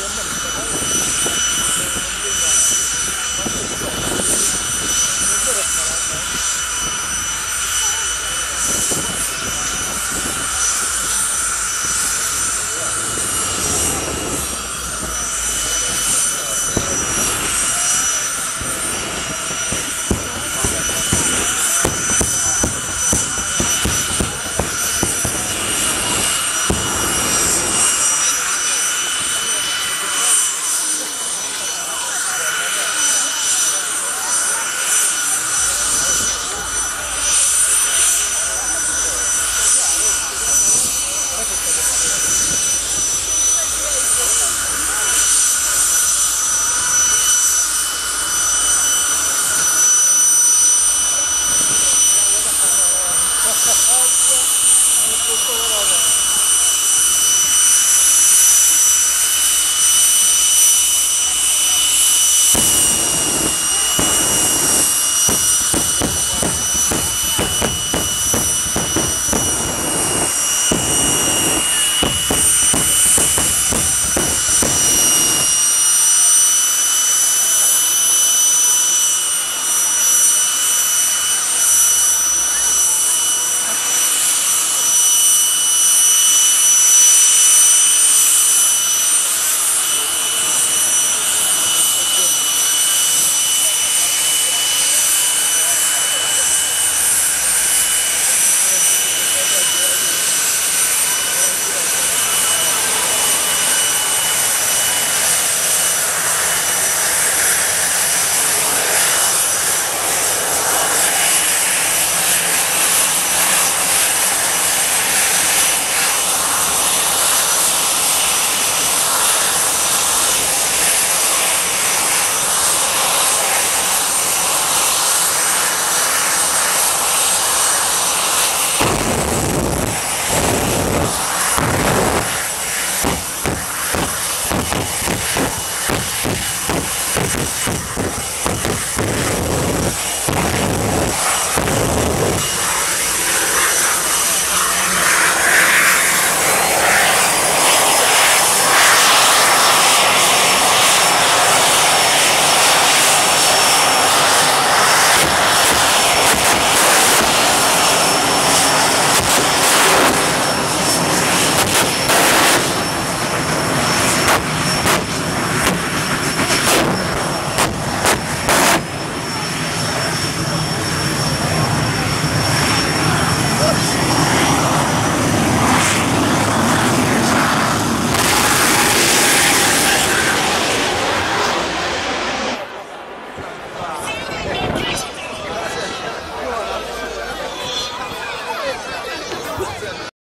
Yeah,